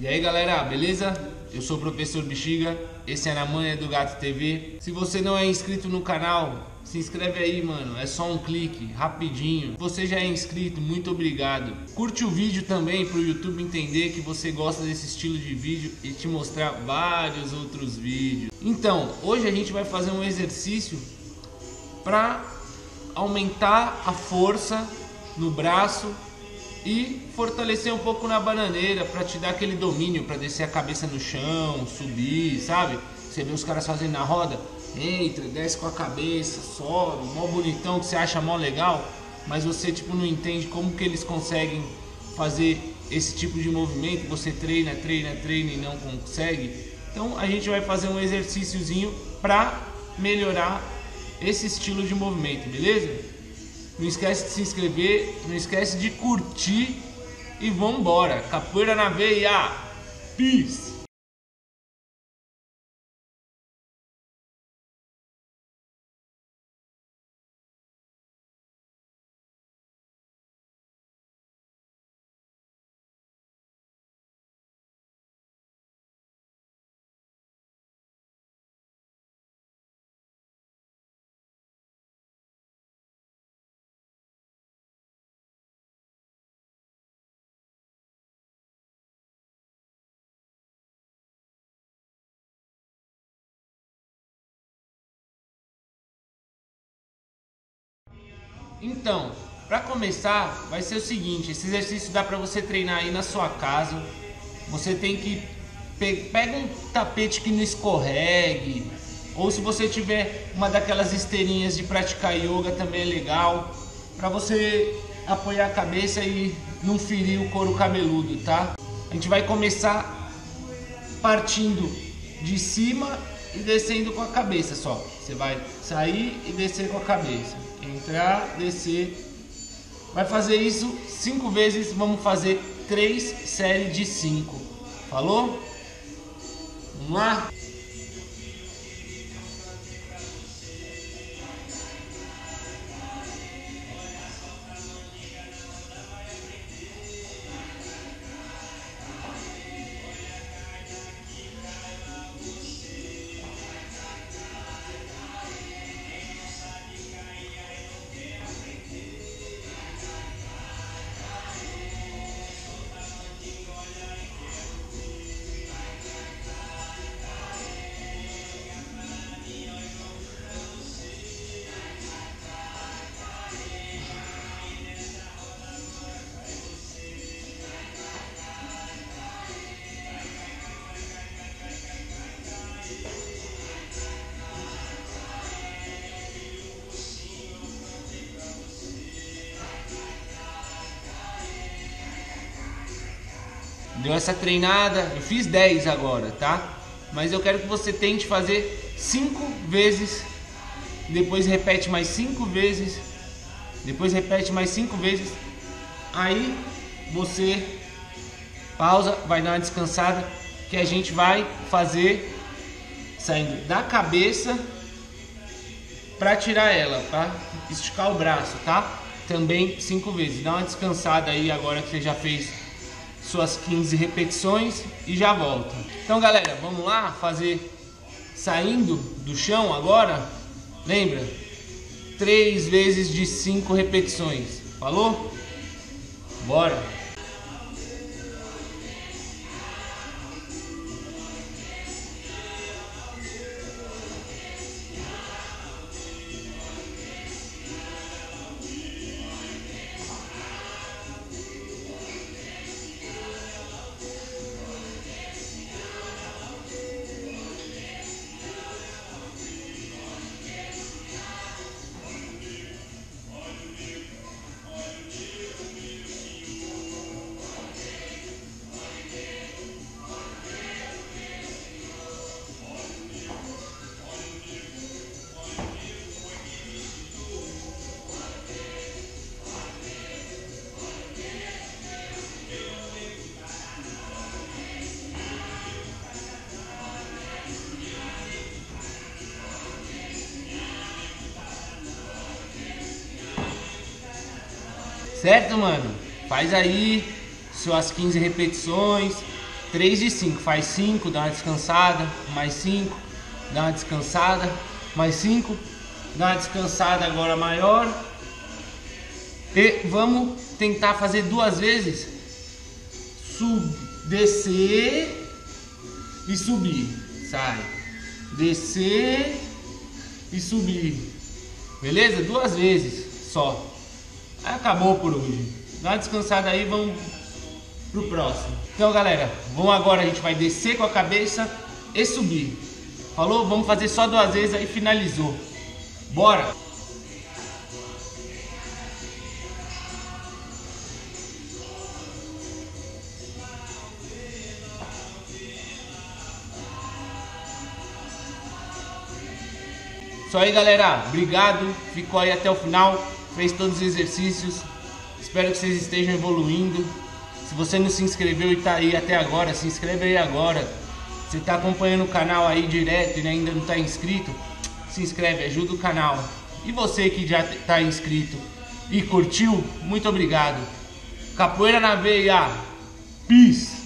E aí galera, beleza? Eu sou o professor Bexiga, esse é Na Manha do Gato TV. Se você não é inscrito no canal, se inscreve aí, mano. É só um clique, rapidinho. Você já é inscrito, muito obrigado. Curte o vídeo também para o YouTube entender que você gosta desse estilo de vídeo e te mostrar vários outros vídeos. Então, hoje a gente vai fazer um exercício para aumentar a força no braço e fortalecer um pouco na bananeira para te dar aquele domínio para descer a cabeça no chão, subir, sabe? Você vê os caras fazendo na roda, entra, desce com a cabeça, sobe, mó bonitão que você acha mó legal, mas você tipo não entende como que eles conseguem fazer esse tipo de movimento, você treina, treina, treina e não consegue. Então a gente vai fazer um exercíciozinho para melhorar esse estilo de movimento, beleza? Não esquece de se inscrever, não esquece de curtir e vambora. Capoeira na veia. Peace. Então, para começar, vai ser o seguinte: esse exercício dá para você treinar aí na sua casa. Você tem que pe pega um tapete que não escorregue, ou se você tiver uma daquelas esteirinhas de praticar yoga também é legal, para você apoiar a cabeça e não ferir o couro cabeludo, tá? A gente vai começar partindo de cima e descendo com a cabeça só. Você vai sair e descer com a cabeça entrar, descer. Vai fazer isso cinco vezes, vamos fazer três séries de cinco. Falou? Vamos lá? Deu essa treinada, eu fiz 10 agora, tá? Mas eu quero que você tente fazer 5 vezes, depois repete mais 5 vezes, depois repete mais 5 vezes. Aí você pausa, vai dar uma descansada, que a gente vai fazer saindo da cabeça para tirar ela, tá? Esticar o braço, tá? Também cinco vezes. Dá uma descansada aí agora que você já fez suas 15 repetições e já volta. Então, galera, vamos lá fazer saindo do chão agora? Lembra? Três vezes de cinco repetições. Falou? Bora! Certo, mano? Faz aí suas 15 repetições. 3 de 5. Faz 5, dá uma descansada, mais 5, dá uma descansada, mais 5, dá uma descansada agora maior. E vamos tentar fazer duas vezes. Sub, descer e subir. Sai. Descer e subir. Beleza? Duas vezes só. Acabou por hoje. Dá uma descansada aí, vamos pro próximo. Então, galera, vamos agora, a gente vai descer com a cabeça e subir. Falou? Vamos fazer só duas vezes aí finalizou. Bora! Isso aí, galera. Obrigado. Ficou aí até o final. Fez todos os exercícios. Espero que vocês estejam evoluindo. Se você não se inscreveu e está aí até agora, se inscreve aí agora. Você está acompanhando o canal aí direto e ainda não está inscrito, se inscreve, ajuda o canal. E você que já está inscrito e curtiu, muito obrigado. Capoeira na veia. Peace.